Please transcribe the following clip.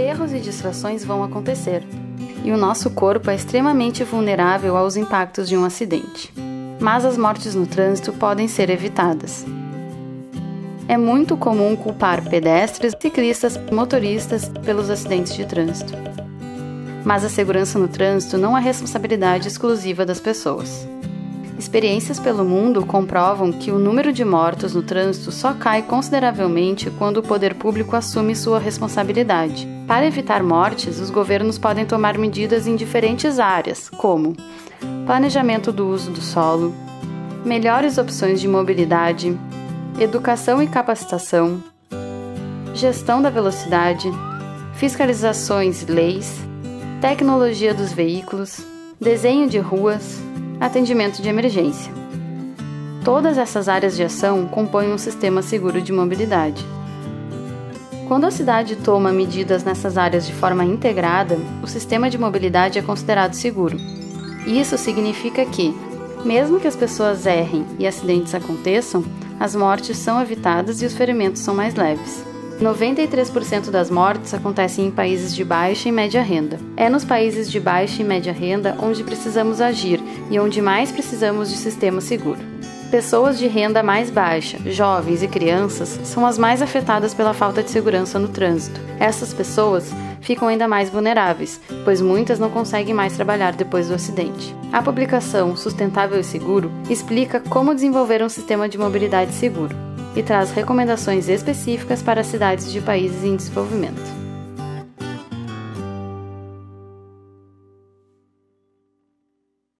Erros e distrações vão acontecer, e o nosso corpo é extremamente vulnerável aos impactos de um acidente. Mas as mortes no trânsito podem ser evitadas. É muito comum culpar pedestres, ciclistas, motoristas pelos acidentes de trânsito. Mas a segurança no trânsito não é responsabilidade exclusiva das pessoas. Experiências pelo mundo comprovam que o número de mortos no trânsito só cai consideravelmente quando o poder público assume sua responsabilidade. Para evitar mortes, os governos podem tomar medidas em diferentes áreas, como planejamento do uso do solo, melhores opções de mobilidade, educação e capacitação, gestão da velocidade, fiscalizações e leis, tecnologia dos veículos, desenho de ruas, atendimento de emergência. Todas essas áreas de ação compõem um sistema seguro de mobilidade. Quando a cidade toma medidas nessas áreas de forma integrada, o sistema de mobilidade é considerado seguro. Isso significa que, mesmo que as pessoas errem e acidentes aconteçam, as mortes são evitadas e os ferimentos são mais leves. 93% das mortes acontecem em países de baixa e média renda. É nos países de baixa e média renda onde precisamos agir e onde mais precisamos de sistema seguro. Pessoas de renda mais baixa, jovens e crianças são as mais afetadas pela falta de segurança no trânsito. Essas pessoas ficam ainda mais vulneráveis, pois muitas não conseguem mais trabalhar depois do acidente. A publicação Sustentável e Seguro explica como desenvolver um sistema de mobilidade seguro e traz recomendações específicas para cidades de países em desenvolvimento.